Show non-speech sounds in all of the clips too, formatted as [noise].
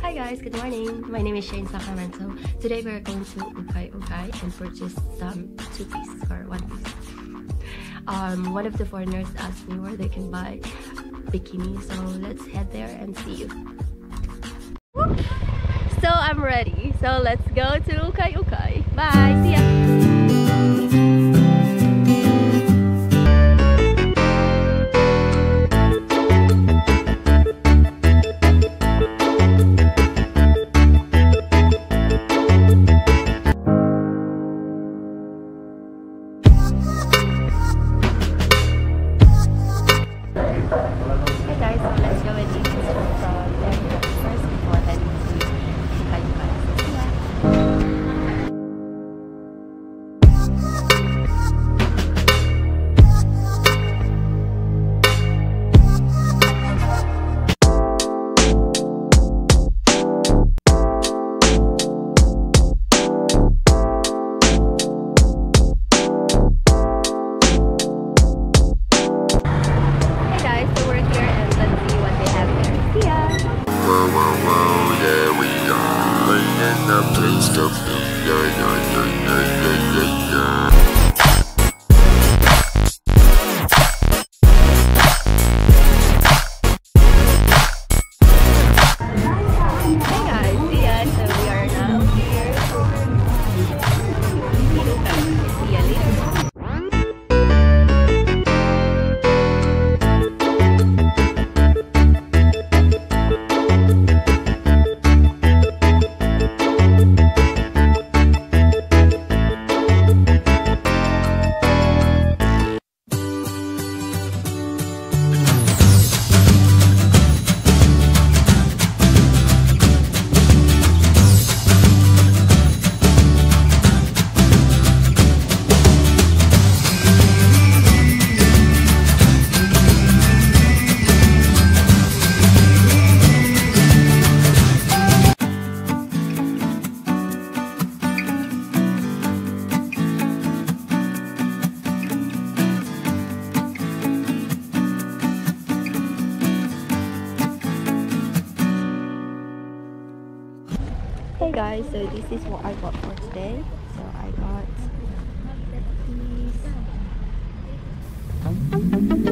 Hi guys, good morning. My name is Shayne Sacramento. Today we're going to Ukay Ukay and purchase some two piece or one piece. Um, one of the foreigners asked me where they can buy bikini, so let's head there and see you. So I'm ready. So let's go to Ukay Ukay. Bye. See ya. Yeah, yeah, yeah, yeah, yeah, yeah, yeah. Hey guys, so this is what I got for today. So I got these.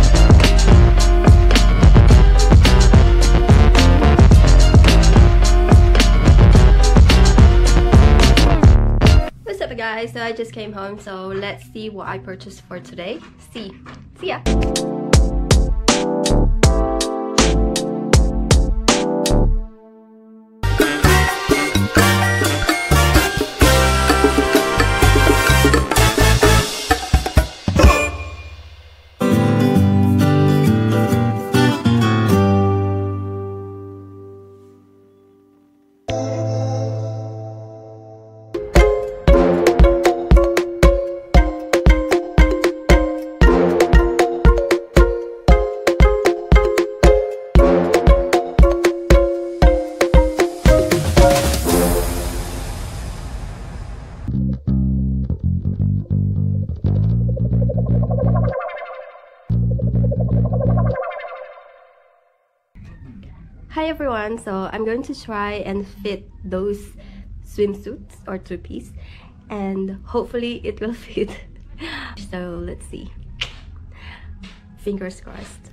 guys? So I just came home so let's see what I purchased for today. See. See ya. Hi everyone, so I'm going to try and fit those swimsuits or two piece and hopefully it will [laughs] fit. so let's see. Fingers crossed.